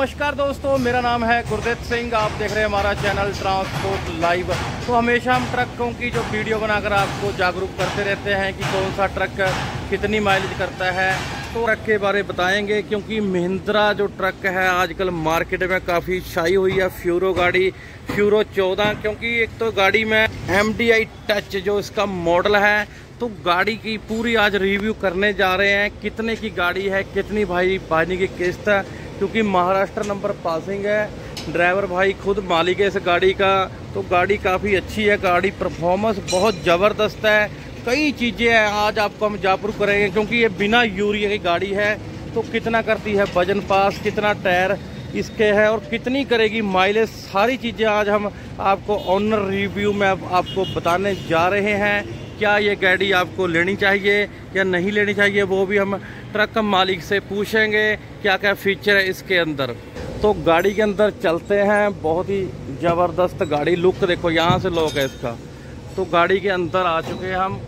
नमस्कार दोस्तों, मेरा नाम है गुरदीप सिंह, आप देख रहे हैं हमारा चैनल ट्रांसपोर्ट लाइव। तो हमेशा हम ट्रकों की जो वीडियो बनाकर आपको जागरूक करते रहते हैं कि कौन सा ट्रक कितनी माइलेज करता है। तो ट्रक के बारे बताएँगे, क्योंकि महिंद्रा जो ट्रक है, आजकल मार्केट में काफ़ी छाई हुई है। फ्यूरो गाड़ी, फ्यूरो 14 क्योंकि एक तो गाड़ी में MDI टच जो इसका मॉडल है तो गाड़ी की पूरी आज रिव्यू करने जा रहे हैं, कितने की गाड़ी है, कितनी भाई पानी की किस्त है। क्योंकि महाराष्ट्र नंबर पासिंग है, ड्राइवर भाई खुद मालिक है इस गाड़ी का तो गाड़ी काफ़ी अच्छी है, गाड़ी परफॉर्मेंस बहुत ज़बरदस्त है, कई चीज़ें हैं, आज आपको हम जागरूक करेंगे, क्योंकि ये बिना यूरिया की गाड़ी है तो कितना करती है वज़न पास, कितना टायर इसके है, और कितनी करेगी माइलेज सारी चीज़ें आज हम आपको ऑनर रिव्यू में आपको बताने जा रहे हैं। क्या ये गाड़ी आपको लेनी चाहिए या नहीं लेनी चाहिए, वो भी हम ट्रक मालिक से पूछेंगे, क्या क्या फीचर है इसके अंदर। तो गाड़ी के अंदर चलते हैं, बहुत ही ज़बरदस्त गाड़ी लुक देखो, यहाँ से लोग है इसका। तो गाड़ी के अंदर आ चुके हैं हम।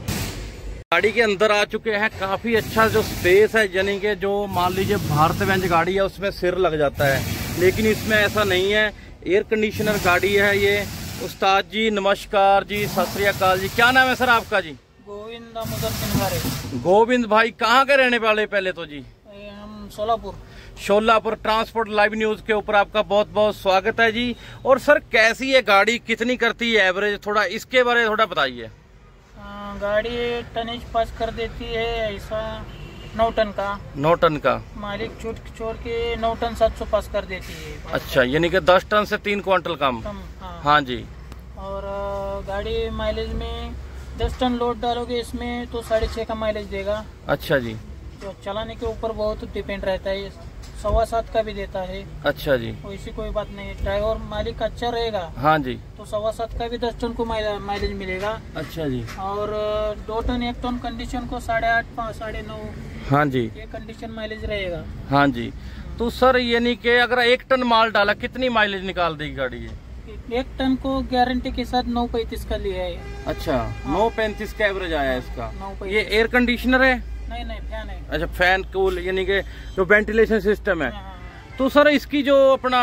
गाड़ी के अंदर आ चुके हैं, काफ़ी अच्छा जो स्पेस है, यानी कि जो मान लीजिए भारत व्यंज गाड़ी है, उसमें सिर लग जाता है। लेकिन इसमें ऐसा नहीं है एयर कंडीशनर गाड़ी है ये। उस्ताद जी नमस्कार जी सत जी। क्या नाम है सर आपका जी? गोविंद दामोदर गोविंद भाई कहाँ के रहने वाले पहले तो जी? हम Solapur Sholapur transport live news के ऊपर आपका बहुत बहुत स्वागत है जी। और सर कैसी है गाड़ी कितनी करती है एवरेज? थोड़ा इसके बारे में थोड़ा बताइए। गाड़ी टनेज पास कर देती है ऐसा नौ टन का। नौ टन का। मालिक छूट छोड़ के नौ टन सात सौ पास कर देती है। अच्छा यानी कि दस टन से तीन क्विंटल कम। हाँ।, जी। और गाड़ी माइलेज में दस टन लोड डालोगे इसमें तो साढ़े छः का माइलेज देगा। अच्छा जी। तो चलाने के ऊपर बहुत डिपेंड रहता है सवा सात का भी देता है। अच्छा जी। वैसी कोई बात नहीं ड्राइवर मालिक अच्छा रहेगा हाँ जी। तो सवा सात का भी दस टन को माइलेज मिलेगा। अच्छा जी। और दो टन एक टन कंडीशन को साढ़े आठ साढ़े नौ हाँ जी। ये कंडीशन माइलेज रहेगा। हाँ जी। तो सर यानी कि अगर एक टन माल डाला कितनी माइलेज निकाल देगी गाड़ी ये? एक टन को गारंटी के साथ नौ पैंतीस का लिया है। अच्छा हाँ। नौ पैंतीस का एवरेज आया इसका। ये एयर कंडीशनर है? नहीं नहीं फ़ैन है। अच्छा फ़ैन कूल यानी के जो वेंटिलेशन सिस्टम है। हाँ, हाँ। तो सर इसकी जो अपना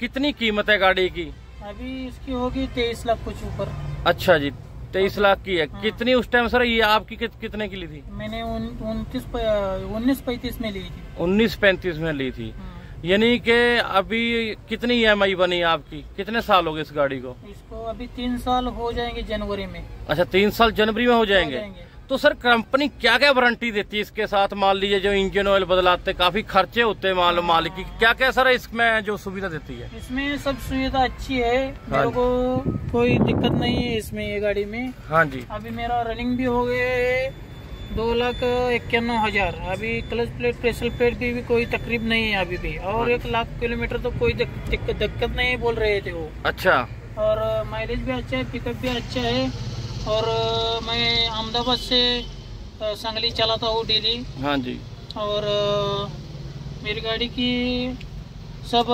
कितनी कीमत है गाड़ी की? अभी इसकी होगी तेईस लाख कुछ ऊपर। अच्छा जी तेईस लाख की है। हाँ। कितनी उस टाइम सर ये आपकी कित, कितने की ली थी? मैंने उनतीस उन्नीस पैंतीस में ली थी। उन्नीस पैंतीस में ली थी। यानी कि अभी कितनी ई बनी आपकी? कितने साल हो गए इस गाड़ी को? इसको अभी तीन साल हो जाएँगे जनवरी में। अच्छा तीन साल जनवरी में हो जाएँगे, जाएँगे। तो सर कंपनी क्या क्या वारंटी देती है इसके साथ? मान लीजिए जो इंजन ऑयल बदलाते काफ़ी खर्चे होते हैं मान लो मालिक की। क्या क्या सर इसमें जो सुविधा देती है? इसमें सब सुविधा अच्छी है। हाँ मेरे को कोई दिक्कत नहीं है इसमें ये गाड़ी में। हाँ जी। अभी मेरा रनिंग भी हो गया दो लाख इक्यानवे हज़ार। अभी क्लच प्लेट प्रेशर प्लेट की भी कोई तकलीफ़ नहीं है अभी भी। और एक लाख किलोमीटर तो कोई दिक्कत नहीं बोल रहे थे वो। अच्छा। और माइलेज भी अच्छा है पिकअप भी अच्छा है। और मैं अहमदाबाद से संगली चलाता हूँ डेली हाँ जी। और मेरी गाड़ी की सब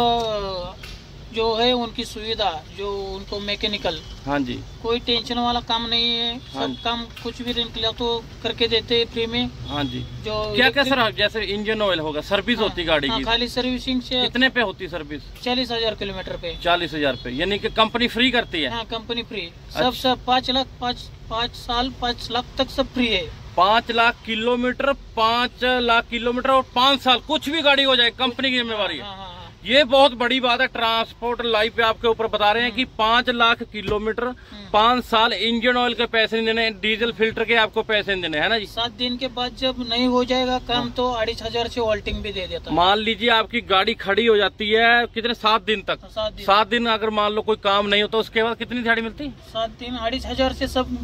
जो है उनकी सुविधा जो उनको मैकेनिकल हाँ जी। कोई टेंशन वाला काम नहीं है हाँ सब काम कुछ भी निकला तो करके देते हैं फ्री में। हाँ जी। जो क्या क्या सर जैसे इंजन ऑयल होगा सर्विस हाँ, होती गाड़ी हाँ, की। खाली सर्विसिंग से कितने पे होती सर्विस चालीस हज़ार किलोमीटर पे। चालीस हज़ार पे यानी कि कंपनी फ्री करती है? हाँ कंपनी फ्री सब अच्छा। सब पाँच लाख पाँच पाँच साल पाँच लाख तक सब फ्री है। पाँच लाख किलोमीटर पाँच लाख किलोमीटर और पाँच साल कुछ भी गाड़ी हो जाए कंपनी की जिम्मेवारी है हाँ, हाँ, ये बहुत बड़ी बात है ट्रांसपोर्ट लाइफ पे आपके ऊपर बता रहे हैं कि पाँच लाख किलोमीटर पाँच साल इंजन ऑयल के पैसे नहीं देने डीजल फ़िल्टर के आपको पैसे नहीं देने है ना जी? सात दिन के बाद जब नहीं हो जाएगा काम तो अड़ीस हज़ार से ऑल्टिंग भी दे देता मान लीजिए आपकी गाड़ी खड़ी हो जाती है कितने सात दिन तक? सात दिन। सात दिन अगर मान लो कोई काम नहीं होता उसके बाद कितनी दिहाड़ी मिलती? सात दिन अड़ीस हज़ार से सब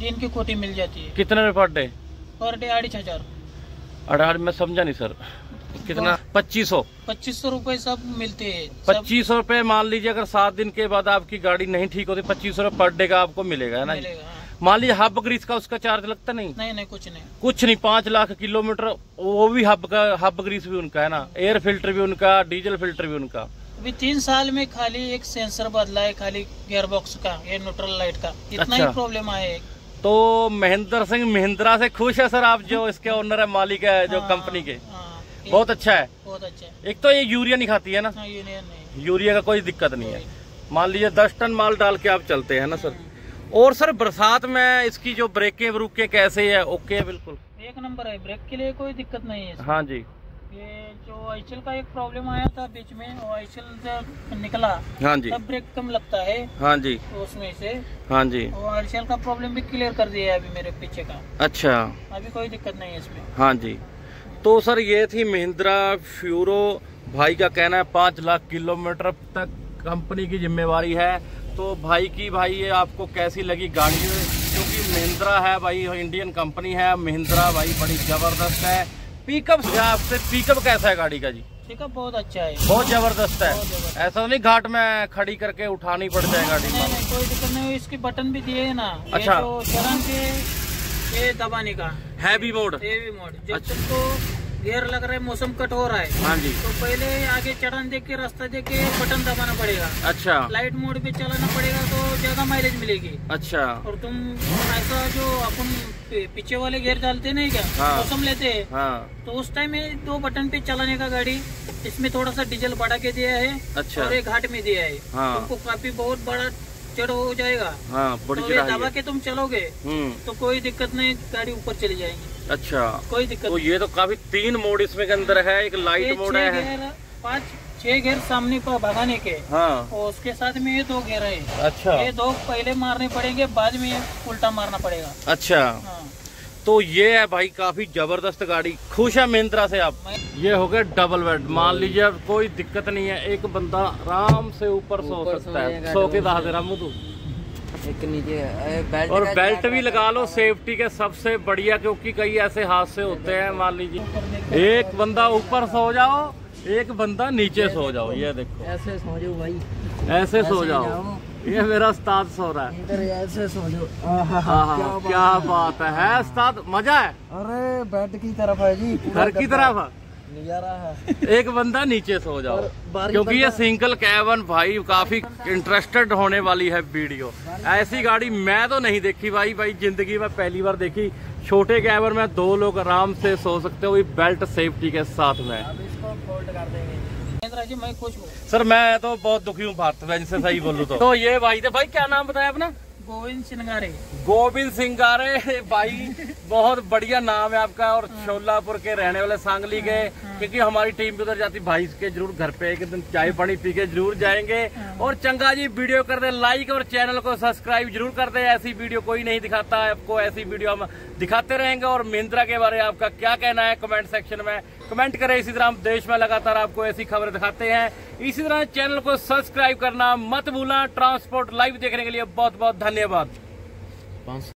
दिन की कोटी मिल जाती है। कितने पर डे पर डे अड़ीस हज़ार। अठारह मैं समझा नहीं सर। कितना? पच्चीस सौ। पच्चीस सौ रूपए सब मिलते हैं। पच्चीस सौ रूपए मान लीजिए अगर सात दिन के बाद आपकी गाड़ी नहीं ठीक होती पच्चीस सौ पर डे का आपको मिलेगा है ना हाँ। मान लीजिए हब ग्रीस का उसका चार्ज लगता नहीं? नहीं नहीं कुछ नहीं। कुछ नहीं पाँच लाख किलोमीटर वो भी हब का हब ग्रीस भी उनका है ना? एयर फ़िल्टर भी उनका डीजल फ़िल्टर भी उनका। अभी तीन साल में खाली एक सेंसर बदला है खाली गियर बॉक्स का ये न्यूट्रल लाइट का। इतना अच्छा। ही प्रॉब्लम आया तो महेंद्र सिंह महिंद्रा से खुश है सर आप जो इसके ओनर है मालिक है जो कंपनी हाँ, के। बहुत अच्छा है। बहुत अच्छा है। एक तो ये यूरिया नहीं खाती है ना? हाँ नहीं। यूरिया का कोई दिक्कत नहीं है। मान लीजिए दस टन माल डाल के आप चलते हैं ना सर? और सर बरसात में इसकी जो ब्रेकें ब्रूकें कैसे है? ओके है बिल्कुल। एक नंबर है ब्रेक के लिए कोई दिक्कत नहीं है हाँ जी। ये जो आईचल का एक प्रॉब्लम आया था बीच में वो आईचल जब निकला हाँ जी। तब ब्रेक कम लगता है हाँ जी। उसमें से। हाँ जी। वो आईचल का प्रॉब्लम भी क्लियर कर दिया है अभी मेरे पीछे का। अच्छा। अभी कोई दिक्कत नहीं है इसमें। हाँ जी। तो सर ये थी महिंद्रा फ्यूरो। भाई का कहना है पाँच लाख किलोमीटर तक कंपनी की जिम्मेवारी है। तो भाई की भाई ये आपको कैसी लगी गाड़ी? क्योंकि महिंद्रा है भाई इंडियन कंपनी है। महिंद्रा भाई बड़ी ज़बरदस्त है। पिकअप आपसे पिकअप कैसा है गाड़ी का जी? पिकअप बहुत अच्छा है। बहुत ज़बरदस्त है। बहुत ऐसा नहीं घाट में खड़ी करके उठानी पड़ जाए गाड़ी नहीं नहीं कोई दिक्कत नहीं इसके बटन भी दिए है ना। अच्छा। चरण के ये दबाने का। हैवी मोड हेवी मोड जब अच्छा। तुमको गियर लग रहा है मौसम कट हो रहा है। हाँ जी। तो पहले आगे चढ़न देख के रास्ता देख के बटन दबाना पड़ेगा। अच्छा। लाइट मोड पे चलाना पड़ेगा तो ज़्यादा माइलेज मिलेगी। अच्छा। और तुम ऐसा जो अपन पीछे वाले गियर डालते नहीं क्या? हाँ। मौसम लेते हैं। हाँ। तो उस टाइम में दो बटन पे चलाने का गाड़ी इसमें थोड़ा सा डीजल बढ़ा के दिया है अच्छा। और एक घाट में दिया है। हाँ। तुमको काफ़ी बहुत बड़ा चढ़ हो जाएगा। हाँ बड़ी तो दबा के तुम चलोगे हम्म। तो कोई दिक्कत नहीं गाड़ी ऊपर चली जाएगी। अच्छा। कोई दिक्कत तो ये तो काफ़ी तीन मोड इसमें के अंदर है एक लाइट मोड है। पाँच छह घेर सामने पर भगाने के। हाँ। और उसके साथ में ये दो घेर है। अच्छा। ये दो पहले मारने पड़ेंगे बाद में उल्टा मारना पड़ेगा। अच्छा। हाँ। तो ये है भाई काफ़ी ज़बरदस्त गाड़ी। खुश है महिंद्रा से आप। ये हो गया डबल बेड मान लीजिए अब कोई दिक्कत नहीं है एक बंदा आराम से ऊपर सो सकता है। सो के दाह दे रहा मुँह एक नीचे बेल्ट और बेल्ट भी लगा लो सेफ्टी के सबसे बढ़िया क्योंकि कई ऐसे हादसे होते हैं मान लीजिए। एक बंदा ऊपर सो जाओ एक बंदा नीचे सो जाओ ये देखो। ऐसे सो जाओ भाई। ऐसे सो जाओ। ये मेरा उस्ताद सो रहा है। इधर ऐसे सो आहा, क्या बात है? है? उस्ताद? मज़ा है? अरे बेड की तरफ़ है जी। घर की तरफ़? नज़ारा है। एक बंदा नीचे सो जाओ। क्योंकि ये सिंगल कैबन भाई काफ़ी इंटरेस्टेड होने वाली है वीडियो ऐसी गाड़ी मैं तो नहीं देखी भाई। भाई ज़िंदगी में पहली बार देखी। छोटे कैबन में दो लोग आराम से सो सकते हो। बेल्ट सेफ्टी के साथ में। इसको फोल्ड कर देंगे। महेंद्र जी मैं खुश हूँ सर मैं तो बहुत दुखी हूँ भारत में जिससे सही बोलूँ तो तो ये भाई थे भाई क्या नाम बताया अपना गोविंद सिंगारे गोविंद सिंगारे भाई बहुत बढ़िया नाम है आपका और शोलापुर के रहने वाले सांगली के क्योंकि हमारी टीम भी उधर जाती भाई के ज़रूर घर पे एक दिन चाय पानी पी के ज़रूर जाएँगे और चंगा जी वीडियो कर दे लाइक और चैनल को सब्सक्राइब ज़रूर कर दे ऐसी वीडियो कोई नहीं दिखाता है आपको ऐसी वीडियो हम दिखाते रहेंगे और महिंद्रा के बारे में आपका क्या कहना है कमेंट सेक्शन में कमेंट करें इसी तरह हम देश में लगातार आपको ऐसी खबर दिखाते हैं। इसी तरह चैनल को सब्सक्राइब करना मत भूलना। ट्रांसपोर्ट लाइव देखने के लिए बहुत बहुत धन्यवाद